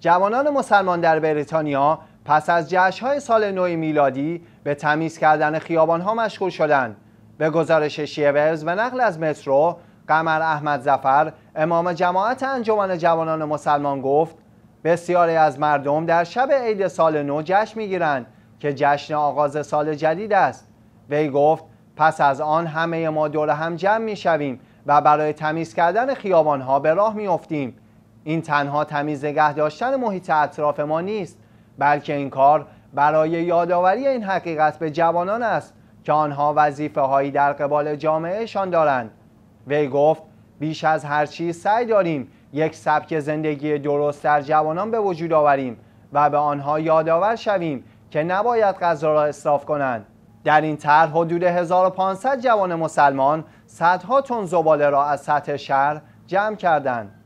جوانان مسلمان در بریتانیا پس از جشنهای سال نو میلادی به تمیز کردن خیابانها مشغول شدند. به گزارش شیورز و نقل از مترو قمر احمد زفر امام جماعت انجمن جوانان مسلمان گفت بسیاری از مردم در شب عید سال نو جشن می‌گیرند که جشن آغاز سال جدید است وی گفت پس از آن همه ما دور هم جمع می‌شویم و برای تمیز کردن خیابانها به راه میافتیم این تنها تمیز نگه داشتن محیط اطراف ما نیست بلکه این کار برای یادآوری این حقیقت به جوانان است که آنها وظیفه هایی در قبال جامعهشان دارند. وی گفت بیش از هر چیز سعی داریم یک سبک زندگی درست در جوانان به وجود آوریم و به آنها یادآور شویم که نباید غذا را اصراف کنند. در این طرح حدود 1500 جوان مسلمان صدها تن زباله را از سطح شهر جمع کردند.